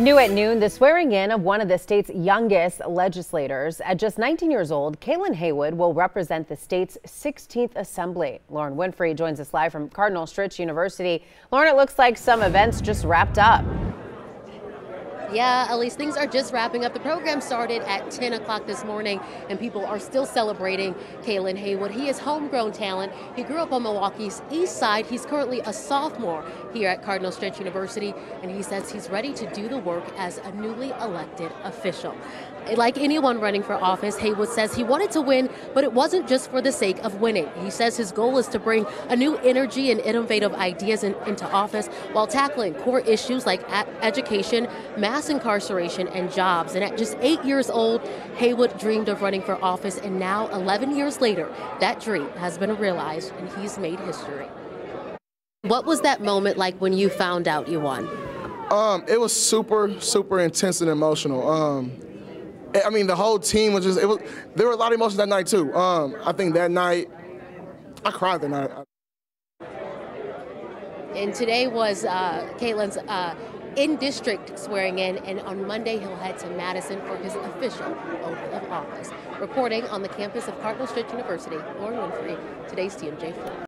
New at noon, the swearing in of one of the state's youngest legislators. At just 19 years old, Kalan Haywood will represent the state's 16th assembly. Lauren Winfrey joins us live from Cardinal Stritch University. Lauren, it looks like some events just wrapped up. Yeah, at least things are just wrapping up. The program started at 10 o'clock this morning, and people are still celebrating Kalan Haywood. He is homegrown talent. He grew up on Milwaukee's east side. He's currently a sophomore here at Cardinal Stritch University, and he says he's ready to do the work as a newly elected official. Like anyone running for office, Haywood says he wanted to win, but it wasn't just for the sake of winning. He says his goal is to bring a new energy and innovative ideas in, into office while tackling core issues like education, mass mass incarceration and jobs. And at just eight years old, Haywood dreamed of running for office, and now, 11 years later, that dream has been realized and he's made history. What was that moment like when you found out you won? Um, it was super, super intense and emotional. Um, I mean, the whole team was just, it was, there were a lot of emotions that night too. Um, I think that night, I cried that night. And today was uh, Kalan's uh, in district swearing in, and on Monday he'll head to Madison for his official oath of office. Reporting on the campus of Cardinal Stritch University, Lauren Winfrey, today's TMJ4.